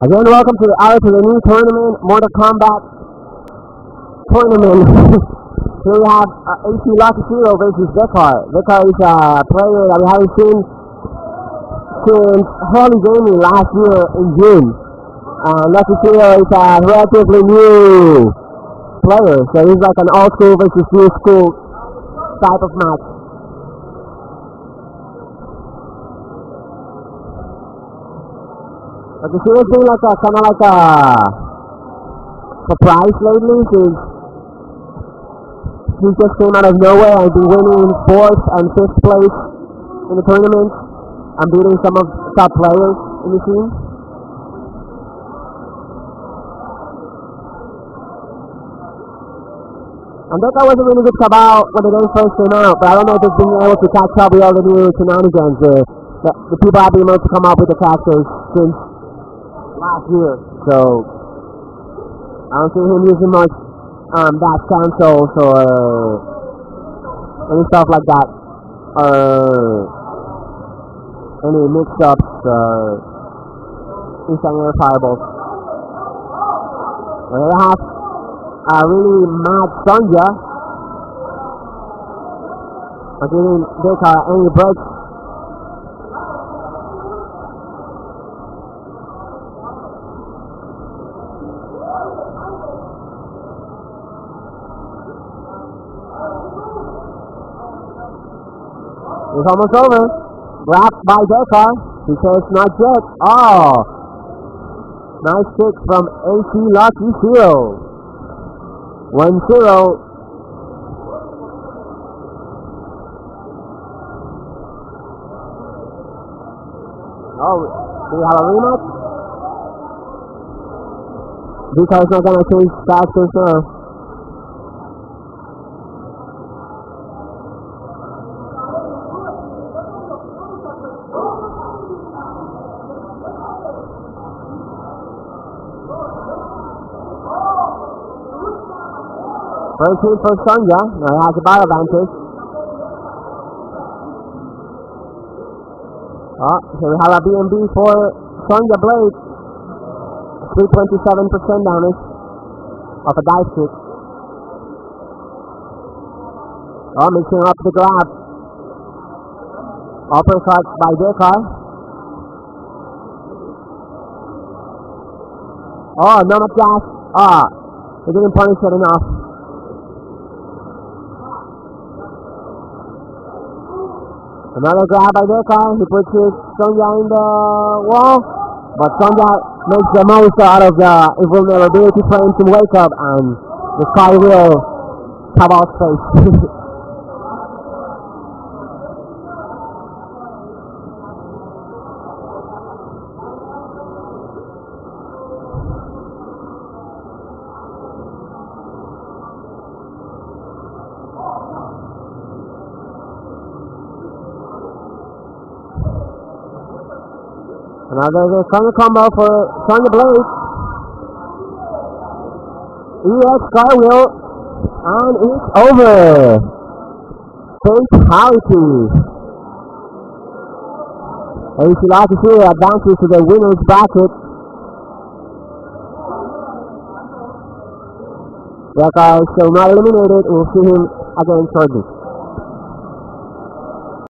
Again, welcome to the Arrow to the Knee tournament, Mortal Kombat tournament. Here we have uh, AZ Lucky Zero versus Dekar. Dekar is a player that we haven't seen since Holy Gaming last year in June. Uh, Lucky is a relatively new player, so he's like an old school versus new school type of match. But the series been like a kind of like a surprise lately since he just came out of nowhere and been winning fourth and fifth place in the tournament and beating some of the top players in the team. And Dekar wasn't really good Kabal when the game first came out, but I don't know if it's been able to catch up with all the new shenanigans. Uh, the, the people have been able to come up with the characters since last year, so I don't see him using much um, dash cancels or any stuff like that, or any mix-ups uh, or fireballs. And they have a really mad Sonya. I'm giving Dekar any breaks. It's almost over. Blocked by Dekar. He says, not yet. Oh! Nice kick from AZ Lucky Shield. 1-0. Oh, do we have a rematch? Because not gonna change faster or. 13 for Sonya. Now has a ball advantage. Oh, so we have a BMB for Sonya Blade. 3.27% damage of a dive kick. Oh, mixing up the grab. Uppercut by Dekar. Oh, no, not gas. Ah, oh, didn't punish it enough. Another grab by Dekar. He puts his Sonya in the wall. But Sonya makes the most out of the invulnerability frame to wake up and the sky will come out face. Another the Sonya combo for Sonya Blade. EX Cartwheel. And it's over. Fatality. AZ Zero advances to the winner's bracket. Guy is still not eliminated. We'll see him again shortly.